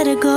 let it go.